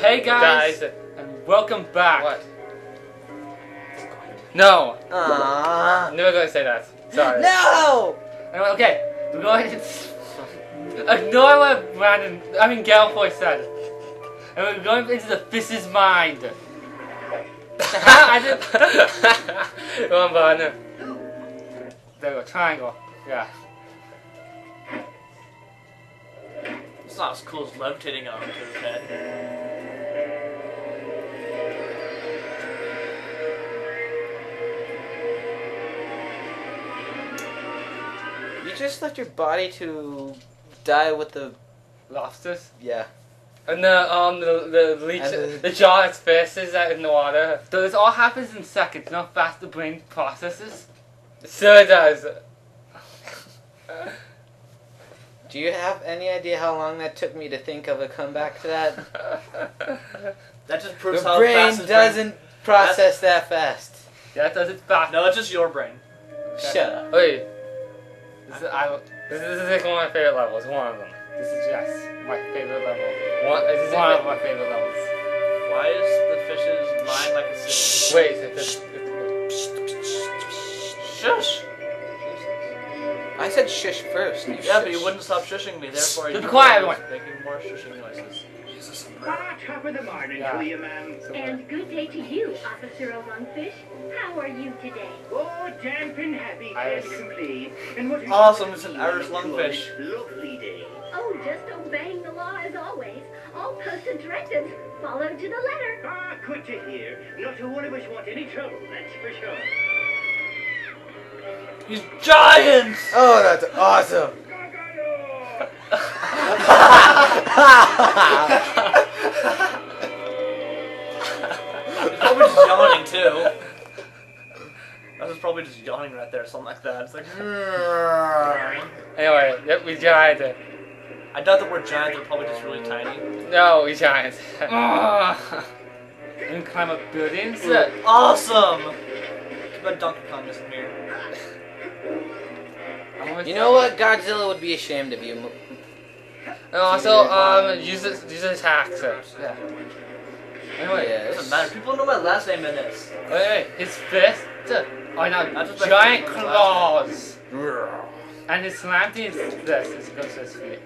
hey guys, Guys. and welcome back. What? No, Aww. I'm never gonna say that. Sorry. No! Anyway, Okay, we're going to ignore what Brandon, I mean Galfoy said, and we're going into the fish's mind. I did. Come on, bud. There we go, triangle. Yeah. It's not as cool as levitating onto his head. Just left your body to die with the. Lobsters. Yeah. And the um the the leech the- the jaw its fist is out in the water. So this all happens in seconds, not fast the brain processes. So it sure does. Do you have any idea how long that took me to think of a comeback to that? That just proves The how brain fast his doesn't process that fast. Yeah, it does it fast. No, it's just your brain. Shut up. Wait. This is, I, this, is, this is like one of my favorite levels. One of them. This is yes, my favorite level. One. This is One of my favorite levels. Why is the fish's mind like a city? Wait. It's, it's, Shush! I said shush first. You Yeah, but you wouldn't stop shushing me, therefore Be you quiet, were everyone. making more shushing noises. Ah, top of the morning Yeah. to you, ma'am. And good day to you, Officer Lungfish. How are you today? Oh, damp and happy, Iris. can't complain. And what Awesome, it's an Irish lungfish. Lovely day. Oh, just obeying the law as always. All posted directives followed to the letter. Ah, good to hear. Not a one of us want any trouble, that's for sure. He's giants! Oh, that's awesome. probably just yawning too. I was probably just yawning right there, something like that. It's like, anyway, yep, we tried. I doubt that we're giant, they're probably just really tiny. No, we tried. Ah. and climb up buildings. This is awesome! Too bad Donkey Kong isn't here. You know what? Godzilla would be ashamed of you. and also, um, use this, use it attacks. Yeah. Anyway, Yes. Doesn't matter. People know my last name in this. wait, wait, his fist. Oh no, That's just like- giant claws. And his slanty is this. It goes to his feet.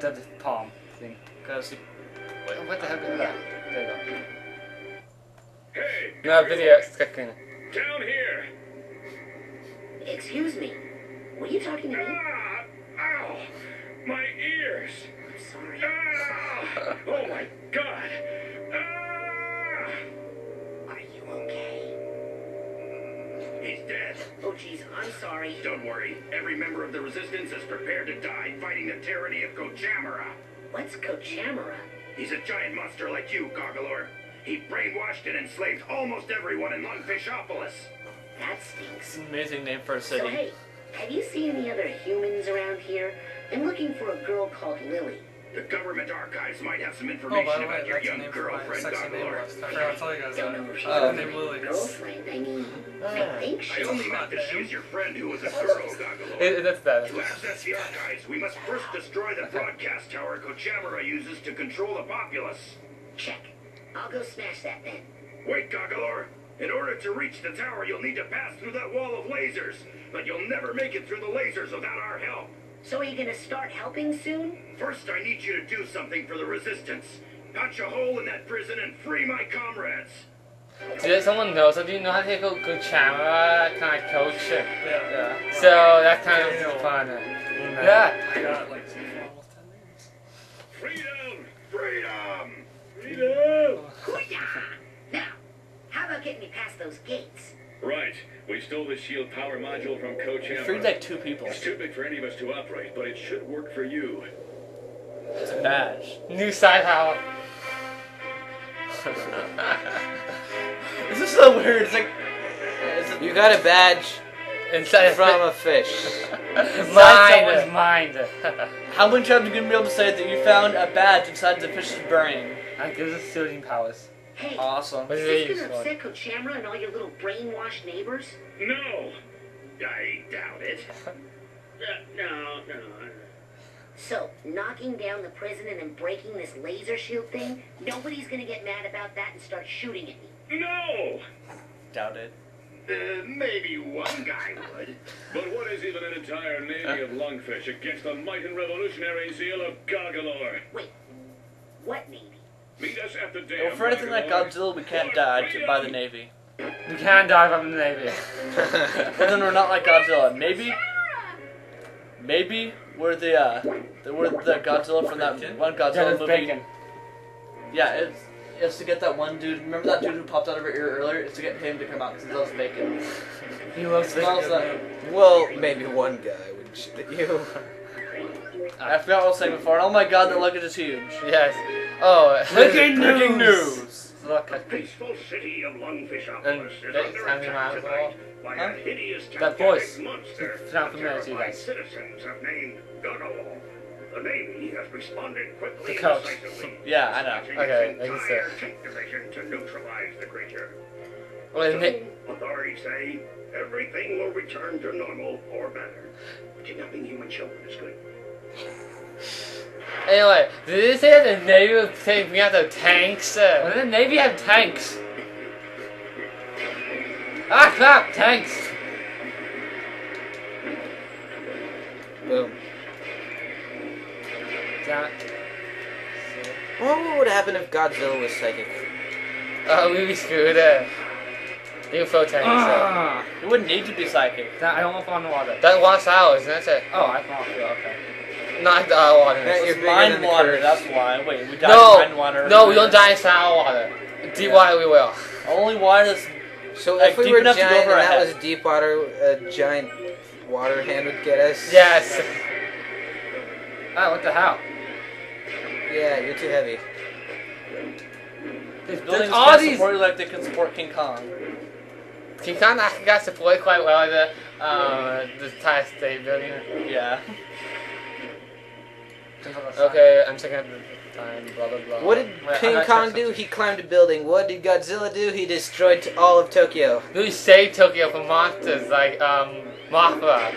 To the palm thing. Because Wait, what the heck is that? There you go. Hey, No, video is clicking. down here. Excuse me. Were you talking to me? Ah, ow, my ears. I'm sorry. Ah, oh my God. Ah, Are you okay? he's dead. Oh, jeez, I'm sorry. Don't worry. Every member of the resistance is prepared to die fighting the tyranny of Kochamara. What's Kochamara? He's a giant monster like you, Goggalor. He brainwashed and enslaved almost everyone in Lungfishopolis. That stinks. amazing name for a city. So, city. hey, have you seen any other humans around here? I'm looking for a girl called Lily. The government archives might have some Oh, information by the way, about your young name for my girlfriend, sexy name Goggalor. list. I forgot to tell you guys Don't that. know if she's uh, Oh. my Name Lily. girlfriend. I mean, I think I only It's meant that name. she's your friend who was a girl, Goggalor. It, that's bad. To access the archives, we must first destroy the broadcast tower Kochamara uses to control the populace. check. I'll go smash that then. Wait, Goggalor. In order to reach the tower, you'll need to pass through that wall of lasers. But you'll never make it through the lasers without our help. So are you gonna start helping soon? First, I need you to do something for the resistance. Punch a hole in that prison and free my comrades. Did someone know? So do you know how to take a good camera kind of coach? Yeah. Yeah. So that's kind of fun. Yeah. I got like almost 10 minutes. Freedom! Freedom! Freedom! Hoo-yah! Now, how about getting me past those gates? Right. We stole the shield power module from Kochamara. freed like two people. It's too big for any of us to operate, but it should work for you. It's a badge. New side power. This is so weird. It's like. It's You got a badge Inside from a fish. mind. mine. how many times are you gonna be able to say that you found a badge inside the fish's brain? That gives us shooting powers. Hey, Awesome. What is is this gonna used upset Kochamara and all your little brainwashed neighbors? No! I doubt it. Uh, no, no. So, knocking down the prison and then breaking this laser shield thing, nobody's gonna get mad about that and start shooting at me. No! Doubt it. Uh, maybe one guy would. But what is even an entire navy of lungfish against the might and revolutionary zeal of Goggalor? Wait, what navy? Meet us at the dam. Well, for anything like Godzilla, we can't die to, by the Navy. We can die from the Navy. But then we're not like Godzilla. Maybe, maybe we're the uh, the, we're the Godzilla from that one Godzilla Dennis movie. Bacon. Yeah, it's it's to get that one dude. Remember that dude who popped out of her ear earlier? It's to get him to come out because he loves bacon. He loves Smells bacon. that. Well, maybe one guy would shoot at you. I forgot what I was saying before. And oh my god, the luggage is huge. Yes. Oh, Breaking breaking news. news. Look The at peaceful city of Lungfishopolis And is that's under attack tonight by Huh? a hideous That voice. monster It's not familiar to you guys. citizens have named Goggalor. The Navy has responded quickly The and coach. decisively. Yeah, I know. Okay, its I can entire tank division to neutralize the creature. Well, Soon, Nick, authorities say everything will return to normal or better. Kidnapping human children is good. anyway, did they say that the Navy was taking out the tanks? Uh, well, the Navy have tanks. Ah, crap, tanks. Boom. It. Wonder what would happen if Godzilla was psychic. Oh, we would be screwed. Uh, UFO tanks. Uh, Ah, it wouldn't need to be psychic. that, I don't want to fall in the water. That was ours, that's it. Oh, I fall through, okay. Not the uh, water. Yeah, you're It's bigger mind water. curse. That's why. Wait, we died No, in mind water. no, we don't die in sour water. Deep water we will. Only water that's So Like, if we deep were enough to go giant over and that head. was deep water, a giant water hand would get us. Yes. Ah, what the hell? Yeah, you're too heavy. these There's buildings all can't these- support you like they can support King Kong. King Kong actually got supported quite well in the, uh, the Thai State building. Yeah. Okay, I'm checking out the time, blah blah blah. What did Wait, King Kong do? He climbed a building. What did Godzilla do? He destroyed all of Tokyo. We saved Tokyo from monsters like, um, Mothra.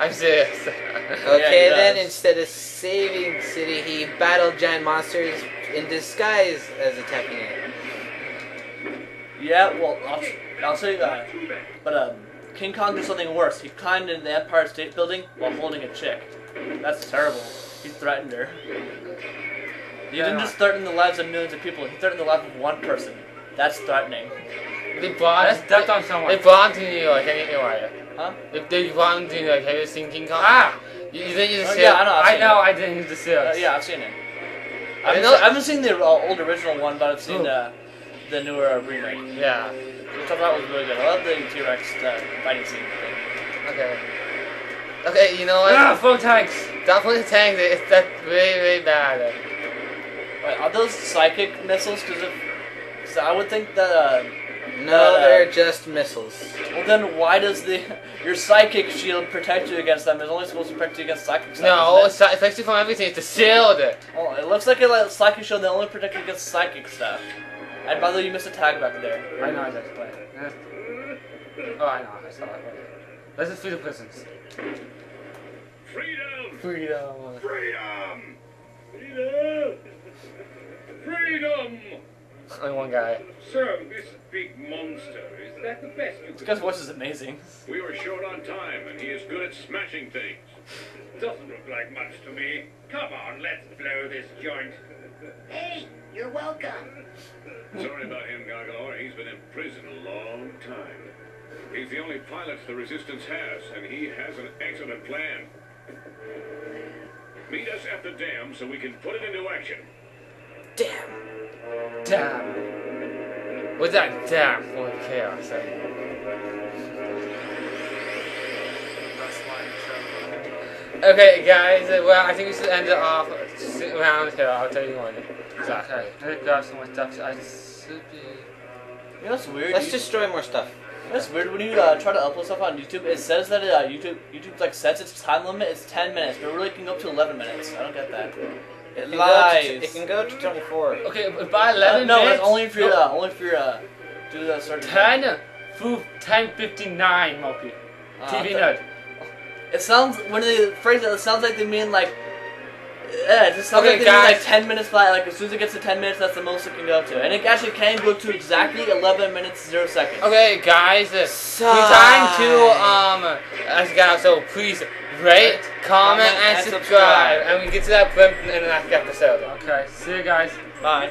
I'm serious. Okay, he then instead of saving city, he battled giant monsters in disguise as attacking it. Yeah, well, I'll, I'll say that. But um, King Kong did something worse. He climbed into the Empire State Building while holding a chick. That's terrible. He threatened her. He didn't just threaten the lives of millions of people. He threatened the life of one person. That's threatening. they brought, That's ducked on someone. they him to New York, anyway. Huh? If they him to New York, have you seen King Kong? Ah! You, you think you Oh, just yeah, I know. I've I know, it. I didn't use the series. Uh, yeah, I've seen it. I haven't, I haven't seen the uh, old original one, but I've seen Ooh. uh, the newer uh, remake, Yeah. which I thought was really good. I love the T-Rex uh, fighting scene. thing. Okay. Okay, you know what? Ah, full tanks. Definitely the tank. It's that really, really bad. Wait, are those psychic missiles? Because so I would think that. Uh, No, Uh, they're just missiles. well, then why does the your psychic shield protect you against them? It's only supposed to protect you against psychic stuff. No, isn't it's not- especially from everything. It's the shield. it? Oh, it looks like a like, psychic shield that only protects you against psychic stuff. And by the way, you missed a tag back there. I know I just played. Oh, I know. I saw it. Let's just free the prisons. Freedom! Freedom. Freedom! Freedom! Freedom! Only one guy. Sir, this big monster, is that the best you This could guy's voice is amazing. We were short on time, and he is good at smashing things. Doesn't look like much to me. Come on, let's blow this joint. Hey, you're welcome. Sorry about him, Goggalor. He's been in prison a long time. He's the only pilot the Resistance has, and he has an excellent plan. Meet us at the dam so we can put it into action. Damn. Damn. What's that damn for chaos? Okay, guys. uh, Well, I think we should end it off around here. I'll tell you when. Exactly. Okay, let me grab some more stuff. I should be. You know what's weird? Let's You- destroy more stuff. You know what's weird when you uh, try to upload stuff on YouTube. It says that uh, YouTube YouTube like sets its time limit. It's 10 minutes, but it really can go up to 11 minutes. I don't get that. It It can, go lies. to, it can go to 24. Okay, but by Uh, 11 no, minutes. it's only if you're no, uh, only if you're uh, do that certain. 10 through 10:59, Mopi. Uh, TV th- nerd. It sounds when they phrase it, it sounds like they mean like Yeah, just something Okay, guys. like 10 minutes flat. Like as soon as it gets to 10 minutes, that's the most it can go to. And it actually can go to exactly 11 minutes, 0 seconds. Okay, guys, uh, it's time to um, I forgot. So please rate, comment, and, and subscribe, subscribe. and we get to that point in the next episode. Okay, see you guys. Bye.